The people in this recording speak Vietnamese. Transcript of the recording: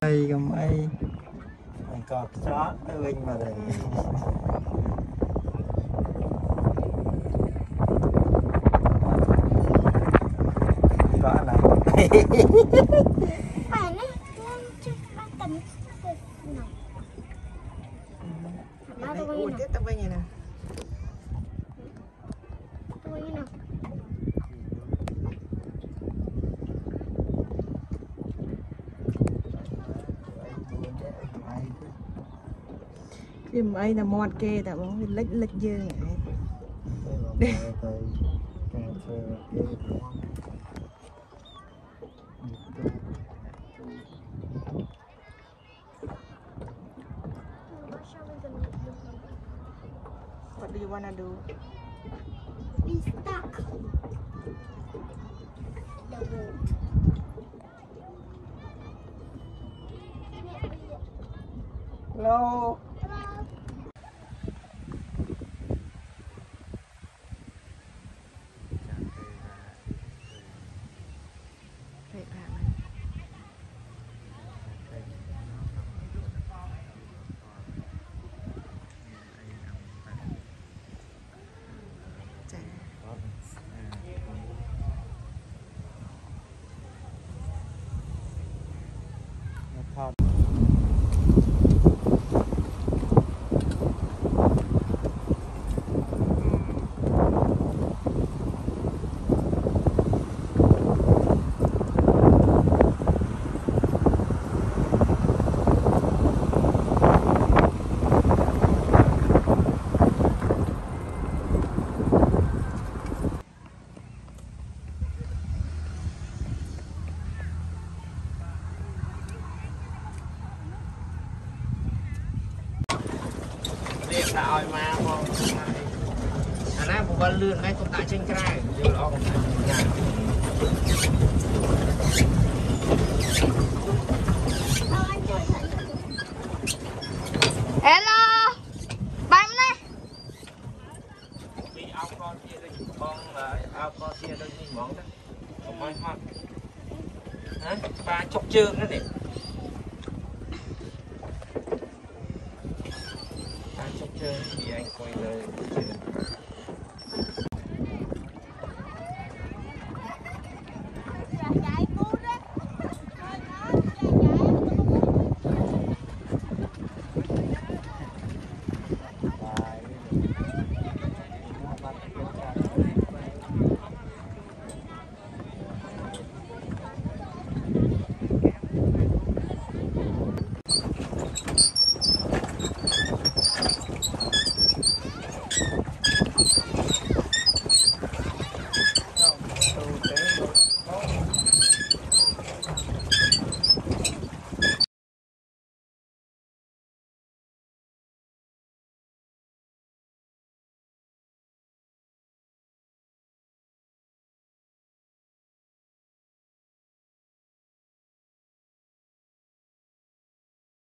đây gầm ai mình cọp xót với Vinh mà đây rõ này. Hãy subscribe cho kênh Ghiền Mì Gõ Để không bỏ lỡ những video hấp dẫn Vì mà ấy là mọt kê tại bóng lệch lệch dơ ngại ទៅទៅការធ្វើគេ What do you wanna do? Be stuck. The boat. Hello រៀបដាក់ឲ្យមកមកអាណាបង្វិលលឿនហើយកុំដាក់ចេញក្រៅយល់ល្អកុំដាក់ចេញក្រៅ Hello. Bạn này. ពីអោបកជាដូចបងអោបកជាដូចនេះហ្មងទៅកុំឲ្យហត់ហ៎បាចុកជើងហ្នឹងនេះ dyan, iyain